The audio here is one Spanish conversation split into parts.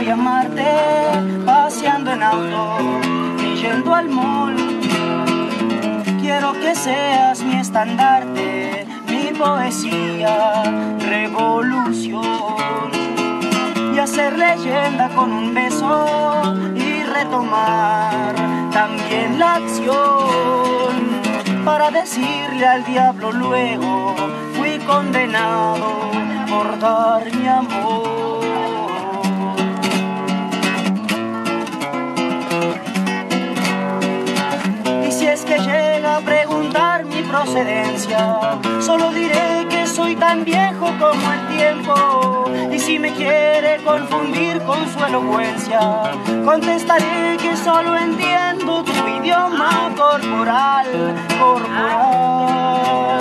voy amarte paseando en auto y yendo al mall. Quiero que seas mi estandarte, mi poesía, revolución. Y hacer leyenda con un beso y retomar también la acción. Para decirle al diablo luego, fui condenado por dar mi amor. Procedencia, solo diré que soy tan viejo como el tiempo. Y si me quiere confundir con su elocuencia, contestaré que solo entiendo tu idioma corporal, corporal.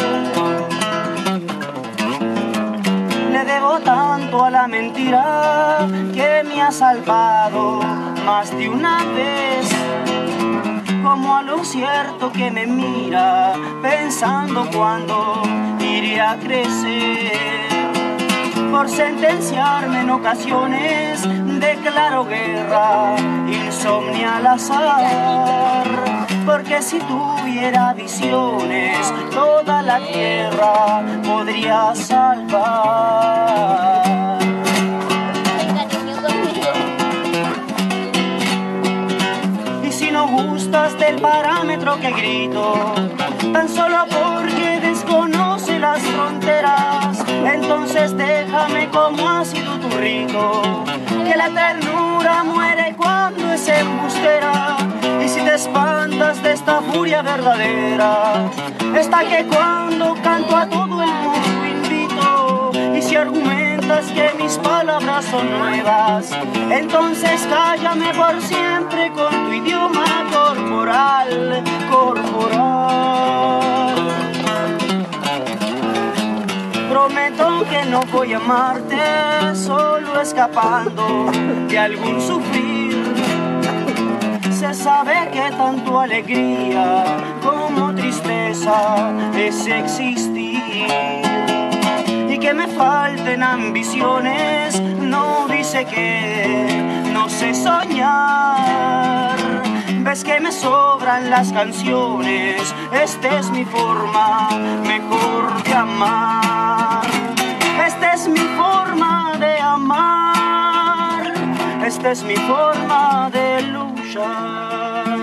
Le debo tanto a la mentira que me ha salvado más de una vez como a lo cierto que me mira, pensando cuándo iría a crecer. Por sentenciarme en ocasiones, declaro guerra, insomnia al azar. Porque si tuviera visiones, toda la tierra podría salvar. Y si no gustas del que grito, tan solo porque desconoce las fronteras, entonces déjame como ha sido tu rito, que la ternura muere cuando es embustera. Y si te espantas de esta furia verdadera, está que cuando canto a todo el mundo invito, y si argumentas que mis palabras son nuevas, entonces cállame por siempre con tu idioma Prometo que no voy a amarte solo escapando de algún sufrir. Se sabe que tanto alegría como tristeza es existir. Y que me falten ambiciones no dice que no sé soñar. Ves que me sobran las canciones, esta es mi forma esta es mi forma de luchar.